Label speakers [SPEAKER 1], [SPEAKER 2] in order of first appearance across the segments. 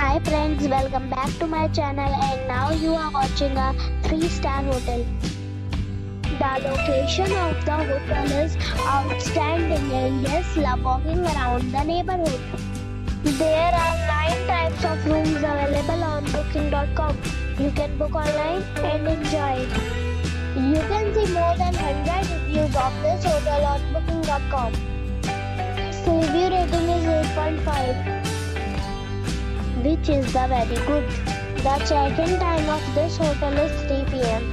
[SPEAKER 1] Hi friends, welcome back to my channel and now you are watching a 3-star hotel. The location of the hotel is outstanding and guests love walking around the neighborhood. There are 9 types of rooms available on booking.com. You can book online and enjoy it. You can see more than 100 reviews of this hotel on booking.com. Review rating is 8.5 which is the very good. The check-in time of this hotel is 3 pm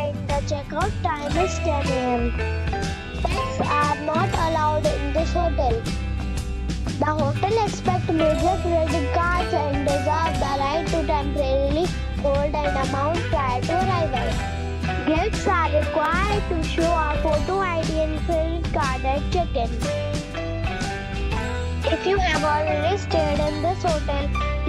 [SPEAKER 1] and the checkout time is 10 am. Pets are not allowed in this hotel. The hotel expects major credit cards and reserves the right to temporarily hold an amount prior to arrival. Guests are required to show a photo ID and credit card at check-in. If you have already stayed in this hotel,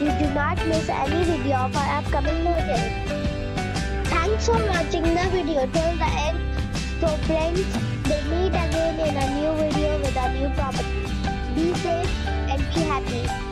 [SPEAKER 1] you do not miss any video of our upcoming hotel. Thanks for watching the video till the end. So friends, we meet again in a new video with a new property. Be safe and be happy.